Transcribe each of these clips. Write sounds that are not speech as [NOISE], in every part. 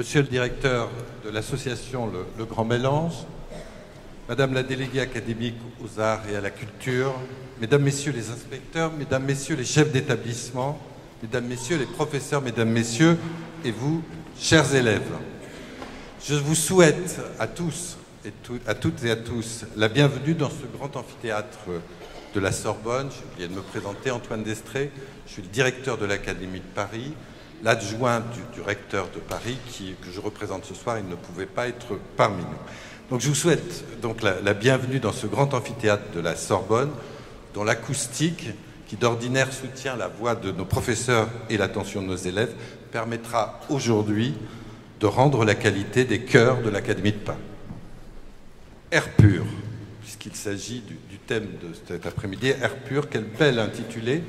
Monsieur le directeur de l'association le, Grand Mélange, Madame la déléguée académique aux arts et à la culture, Mesdames, Messieurs les inspecteurs, Mesdames, Messieurs les chefs d'établissement, Mesdames, Messieurs les professeurs, Mesdames, Messieurs et vous, chers élèves, je vous souhaite à tous et à toutes et à tous la bienvenue dans ce grand amphithéâtre de la Sorbonne. Je viens de me présenter, Antoine Destré, je suis le directeur de l'Académie de Paris, l'adjoint du, recteur de Paris que je représente ce soir, il ne pouvait pas être parmi nous. Donc je vous souhaite donc la, bienvenue dans ce grand amphithéâtre de la Sorbonne, dont l'acoustique, qui d'ordinaire soutient la voix de nos professeurs et l'attention de nos élèves, permettra aujourd'hui de rendre la qualité des chœurs de l'Académie de Paris. Air pur, puisqu'il s'agit du, thème de cet après-midi, Air pur, quel bel intitulé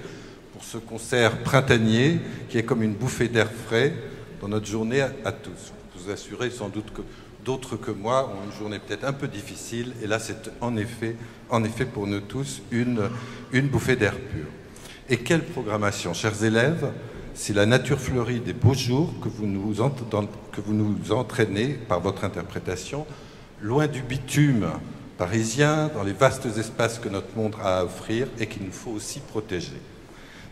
ce concert printanier qui est comme une bouffée d'air frais dans notre journée à, tous. Vous vous assurez sans doute que D'autres que moi ont une journée peut-être un peu difficile, et là c'est en effet, en effet pour nous tous une, une bouffée d'air pur. Et quelle programmation, chers élèves, si la nature fleurie des beaux jours que vous nous, que vous nous entraînez par votre interprétation, loin du bitume parisien, dans les vastes espaces que notre monde a à offrir et qu'il nous faut aussi protéger.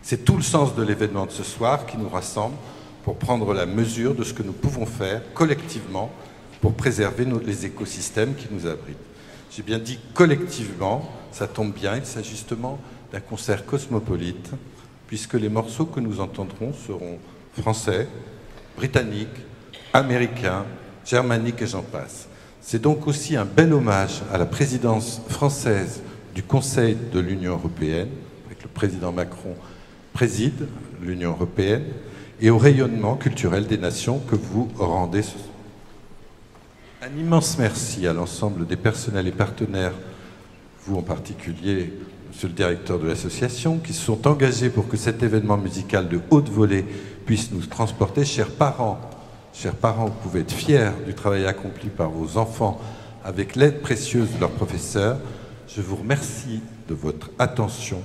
C'est tout le sens de l'événement de ce soir qui nous rassemble pour prendre la mesure de ce que nous pouvons faire collectivement pour préserver les écosystèmes qui nous abritent. J'ai bien dit collectivement, ça tombe bien, il s'agit justement d'un concert cosmopolite, puisque les morceaux que nous entendrons seront français, britanniques, américains, germaniques et j'en passe. C'est donc aussi un bel hommage à la présidence française du Conseil de l'Union européenne, avec le président Macron préside l'Union européenne, et au rayonnement culturel des nations que vous rendez. Un immense merci à l'ensemble des personnels et partenaires, vous en particulier, monsieur le directeur de l'association, qui se sont engagés pour que cet événement musical de haute volée puisse nous transporter. Chers parents, chers parents, vous pouvez être fiers du travail accompli par vos enfants avec l'aide précieuse de leurs professeurs. Je vous remercie de votre attention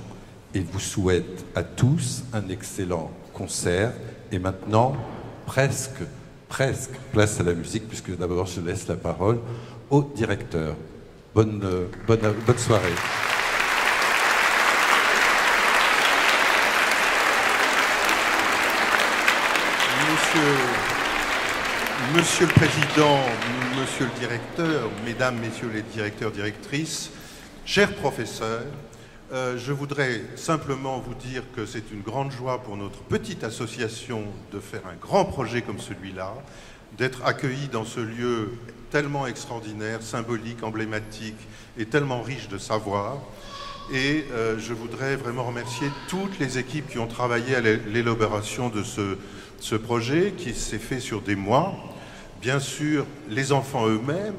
et vous souhaite à tous un excellent concert. Et maintenant, presque presque place à la musique, puisque d'abord je laisse la parole au directeur. Bonne, bonne, bonne soirée. Monsieur, Monsieur le Président, Monsieur le Directeur, Mesdames, Messieurs les directeurs, directrices, chers professeurs, euh, je voudrais simplement vous dire que c'est une grande joie pour notre petite association de faire un grand projet comme celui-là, d'être accueillis dans ce lieu tellement extraordinaire, symbolique, emblématique et tellement riche de savoir. Et euh, je voudrais vraiment remercier toutes les équipes qui ont travaillé à l'élaboration de ce projet qui s'est fait sur des mois. Bien sûr, les enfants eux-mêmes,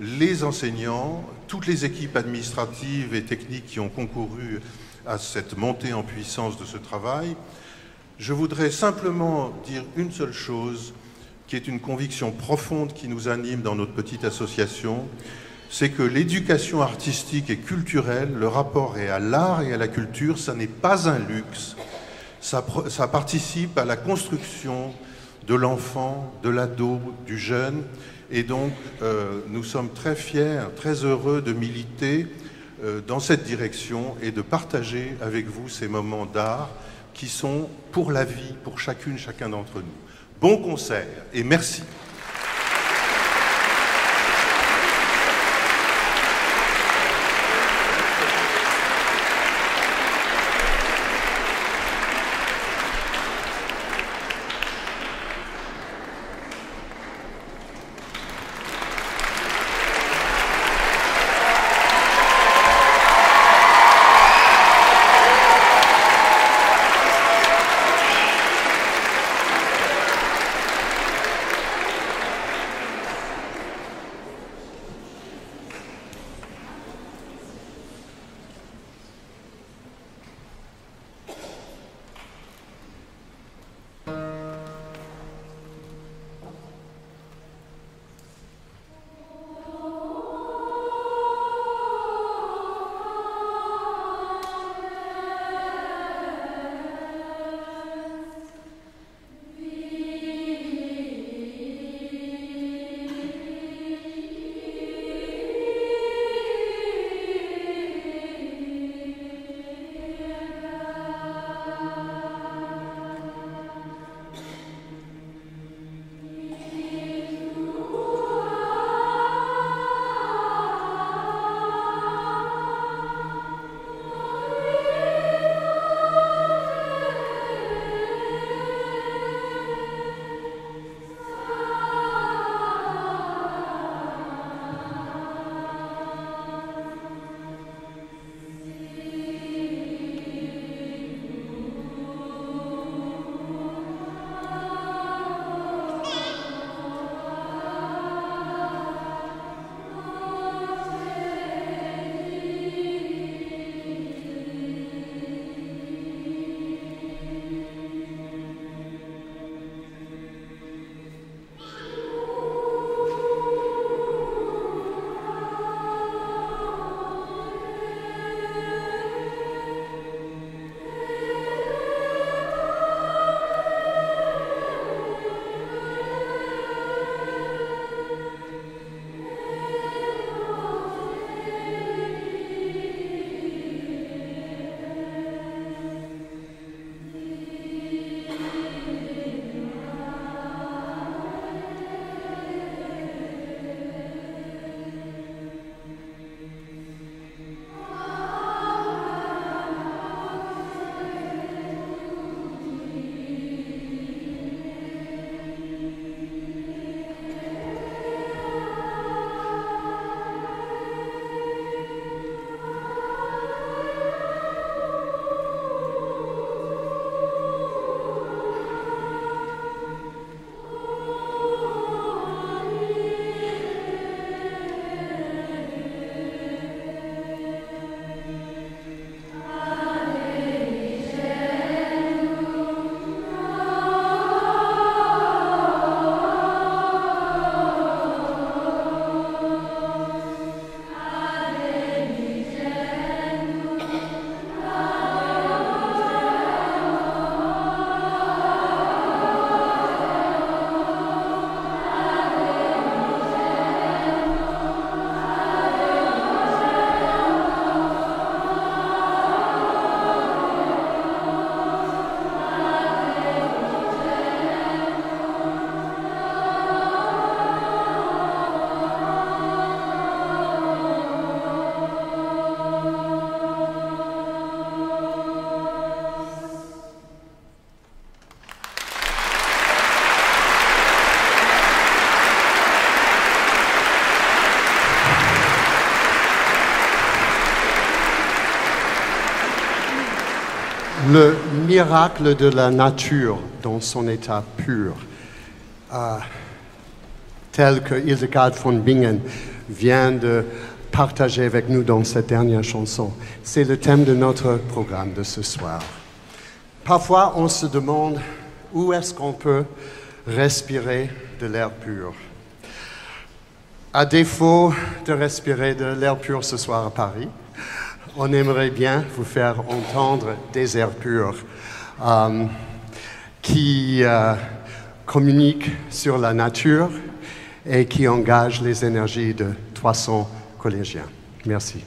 les enseignants, toutes les équipes administratives et techniques qui ont concouru à cette montée en puissance de ce travail. Je voudrais simplement dire une seule chose, qui est une conviction profonde qui nous anime dans notre petite association, c'est que l'éducation artistique et culturelle, le rapport est à l'art et à la culture, ça n'est pas un luxe, ça, ça participe à la construction de l'enfant, de l'ado, du jeune, et donc, euh, nous sommes très fiers, très heureux de militer euh, dans cette direction et de partager avec vous ces moments d'art qui sont pour la vie, pour chacune, chacun d'entre nous. Bon concert et merci. Miracle de la nature dans son état pur, euh, tel que Hildegard von Bingen vient de partager avec nous dans cette dernière chanson. C'est le thème de notre programme de ce soir. Parfois, on se demande où est-ce qu'on peut respirer de l'air pur. À défaut de respirer de l'air pur ce soir à Paris, on aimerait bien vous faire entendre des airs purs euh, qui euh, communiquent sur la nature et qui engagent les énergies de 300 collégiens. Merci.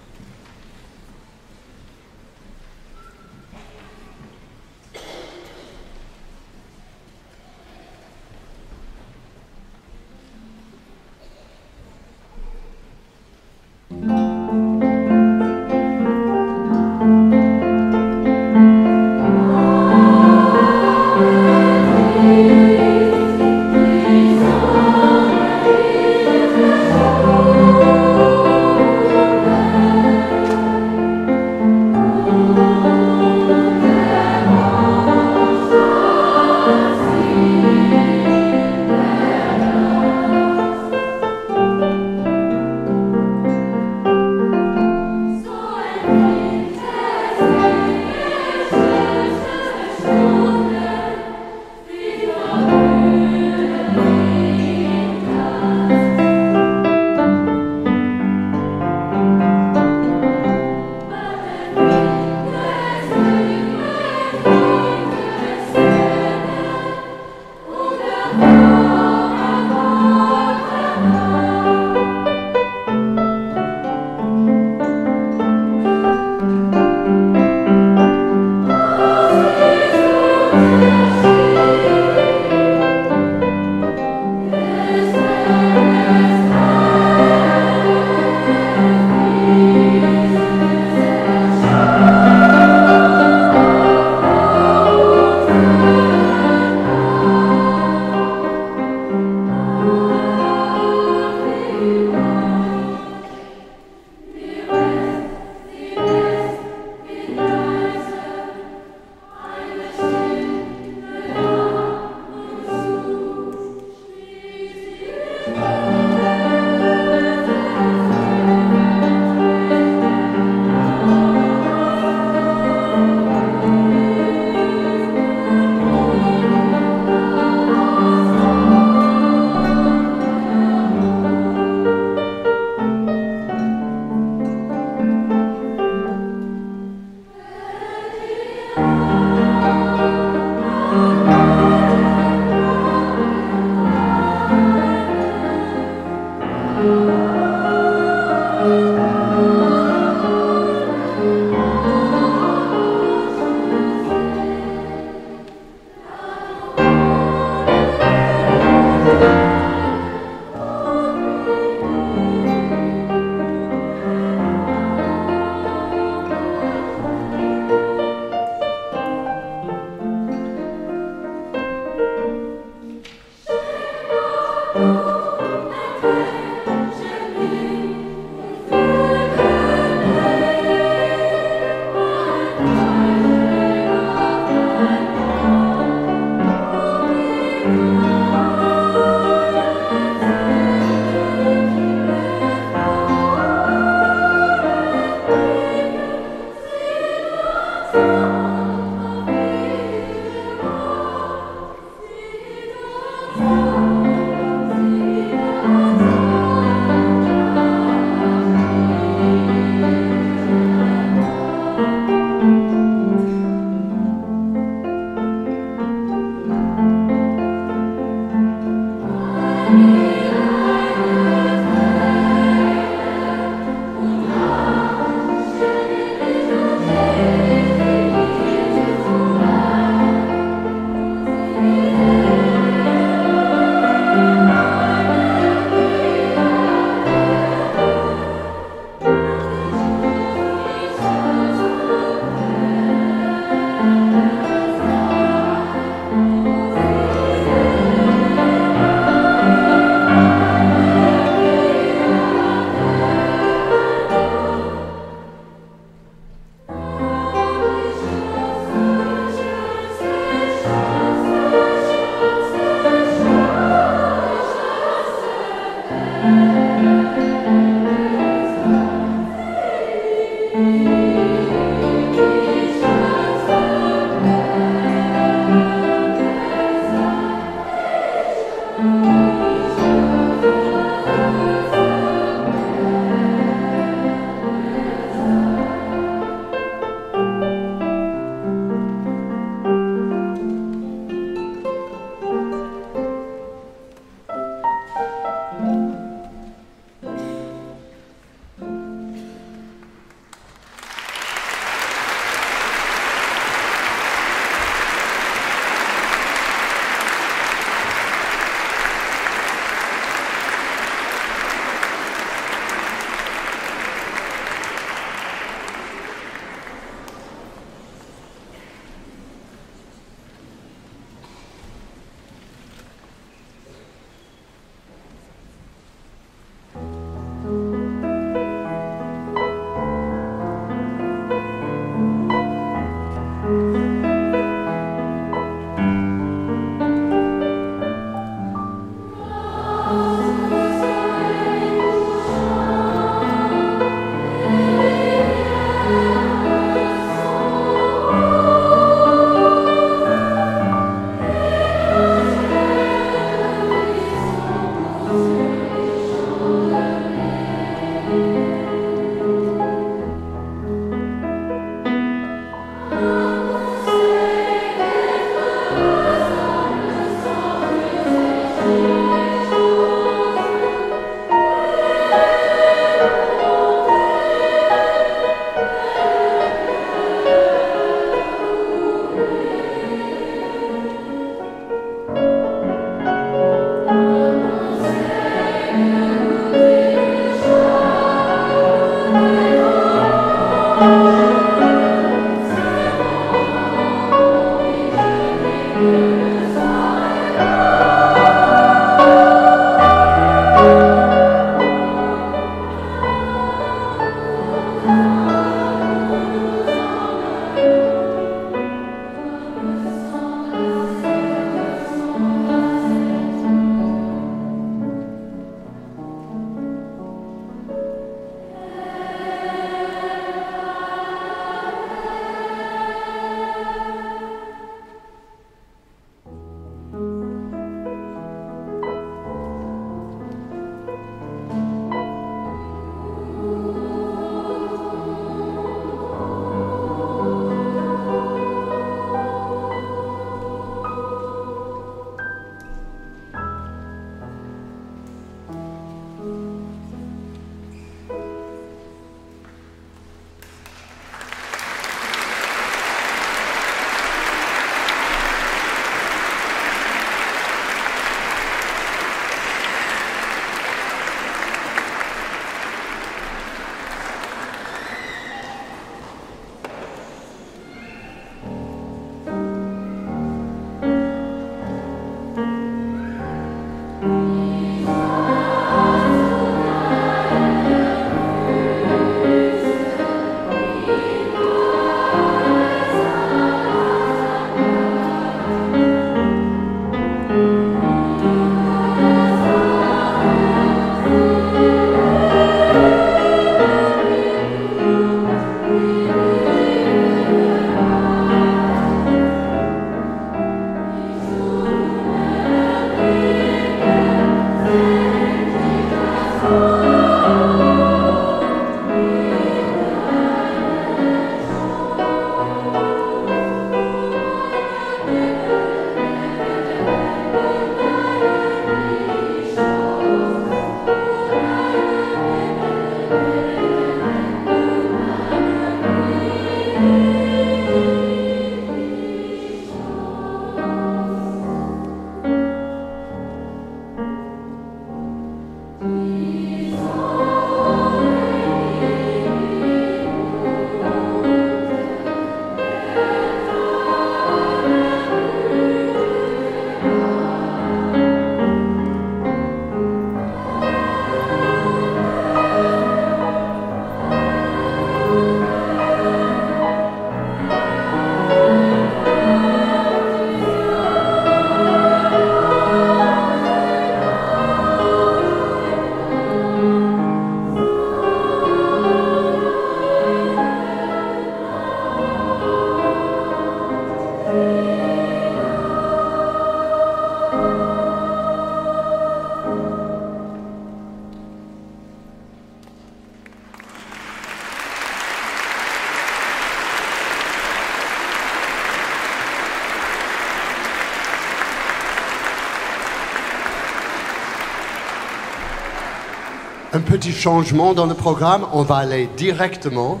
Un petit changement dans le programme. On va aller directement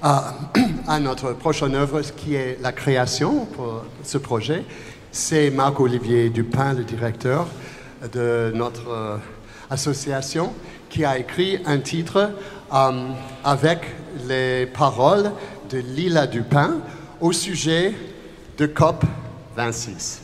à, [CLEARS THROAT] notre prochaine œuvre, qui est la création pour ce projet. C'est Marc-Olivier Dupin, le directeur de notre euh, association, qui a écrit un titre euh, avec les paroles de Lila Dupin au sujet de COP 26.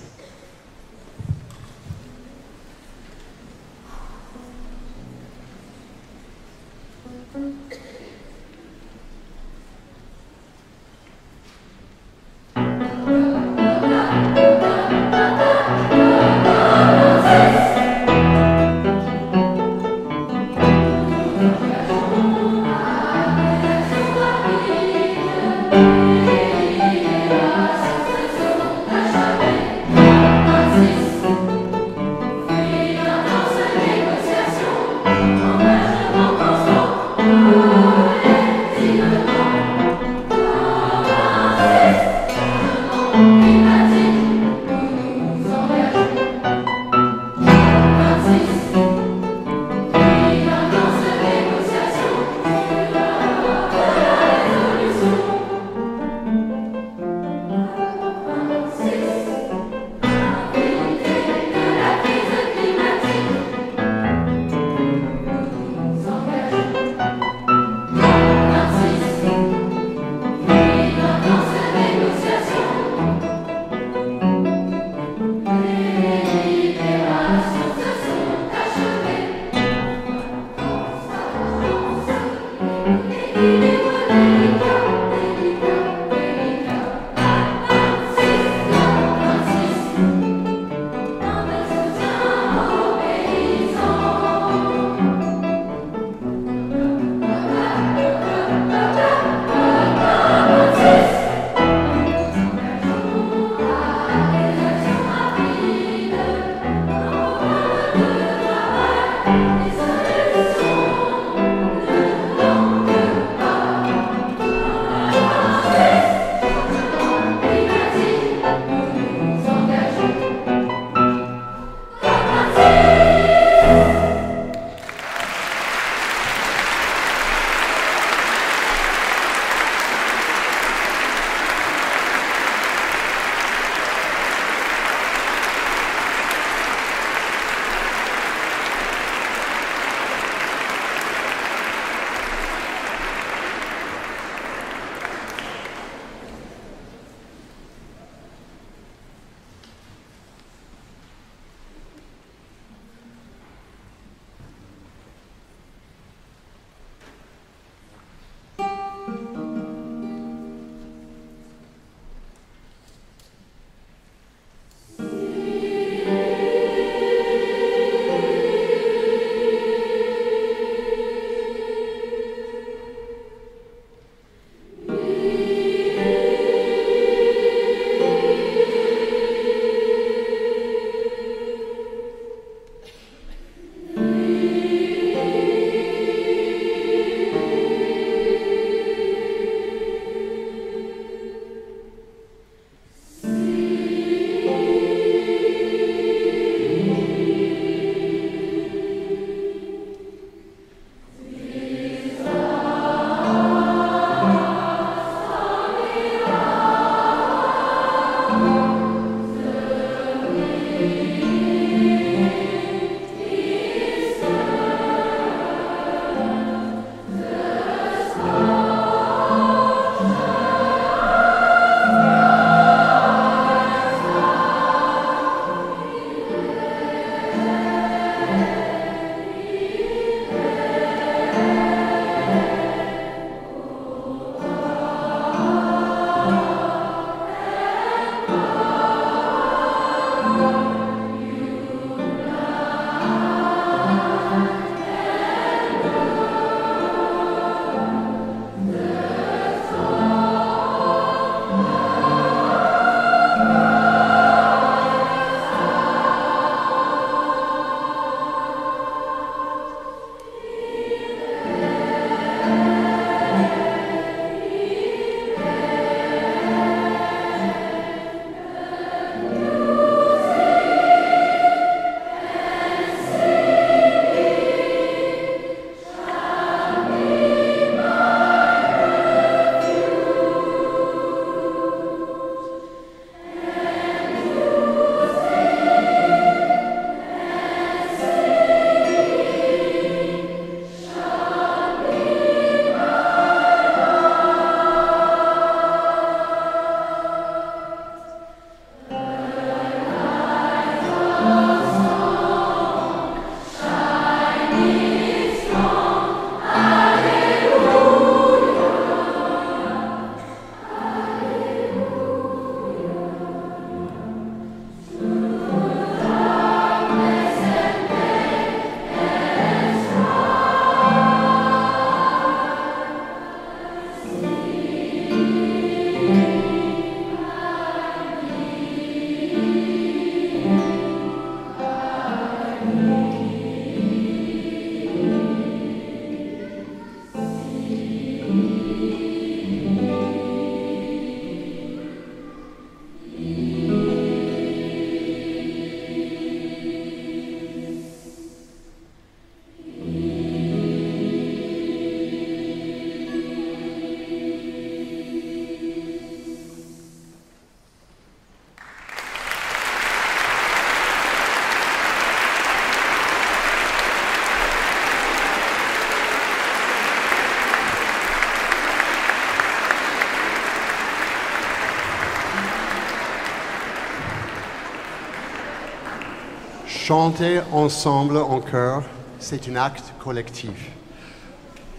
Chanter ensemble en chœur, c'est un acte collectif,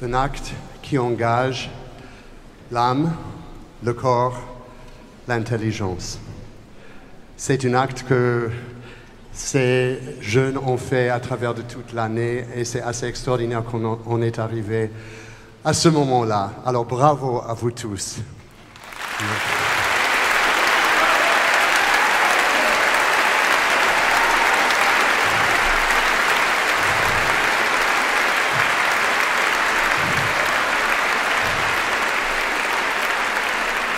un acte qui engage l'âme, le corps, l'intelligence. C'est un acte que ces jeunes ont fait à travers de toute l'année et c'est assez extraordinaire qu'on en est arrivé à ce moment-là. Alors bravo à vous tous.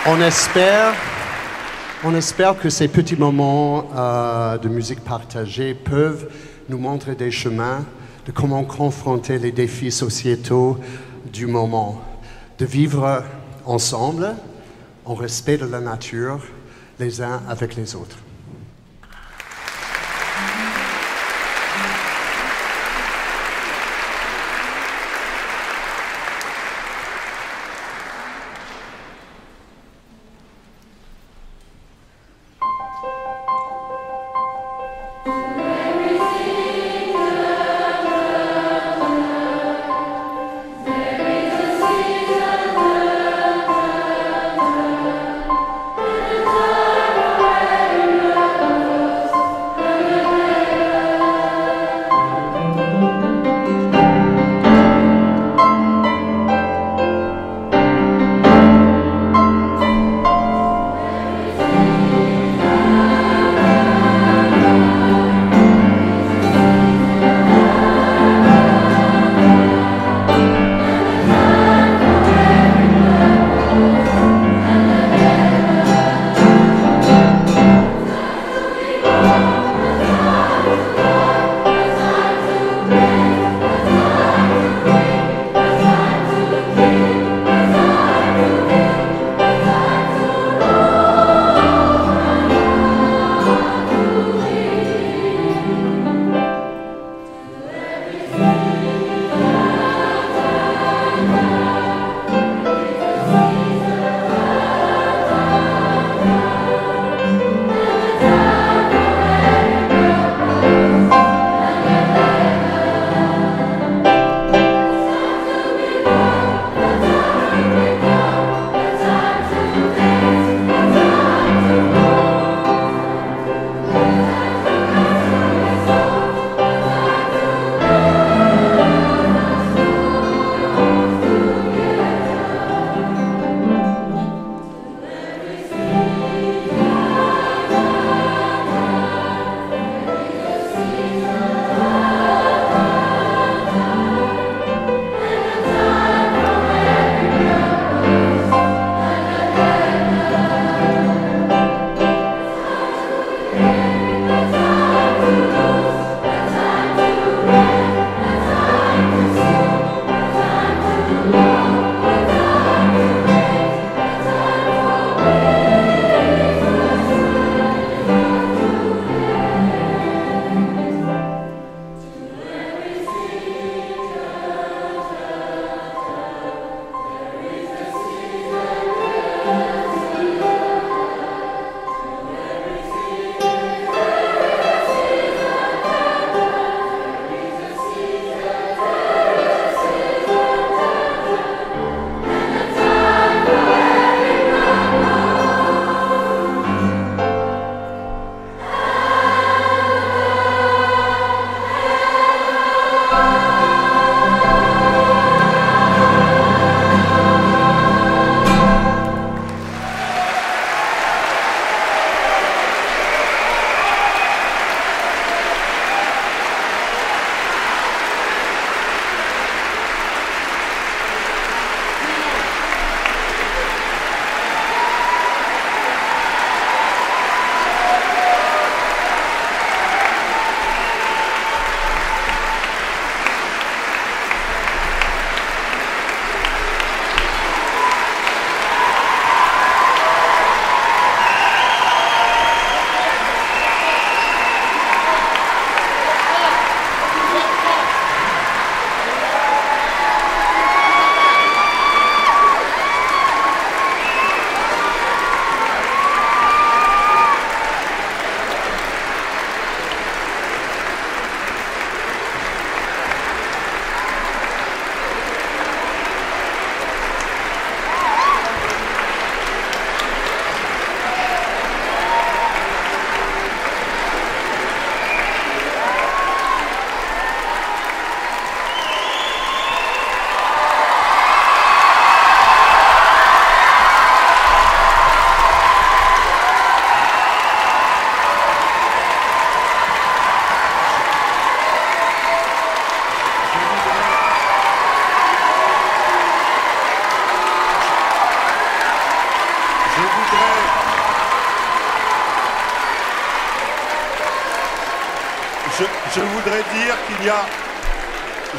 On espère, on espère que ces petits moments euh, de musique partagée peuvent nous montrer des chemins de comment confronter les défis sociétaux du moment, de vivre ensemble en respect de la nature les uns avec les autres.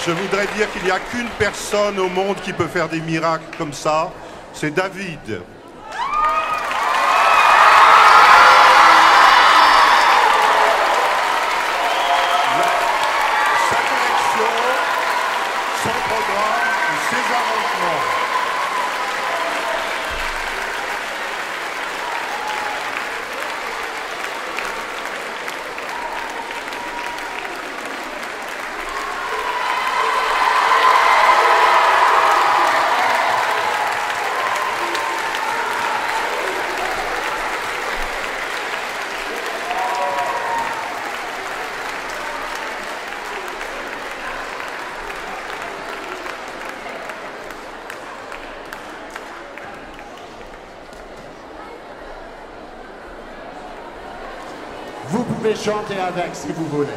Je voudrais dire qu'il n'y a qu'une personne au monde qui peut faire des miracles comme ça, c'est David. La- sa direction, son programme et ses arrangements. Vous pouvez chanter avec si vous voulez.